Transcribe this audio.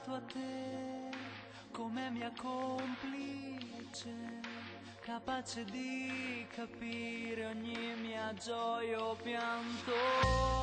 pensato a te come mia complice, capace di capire ogni mia gioia o pianto,